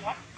คนครับ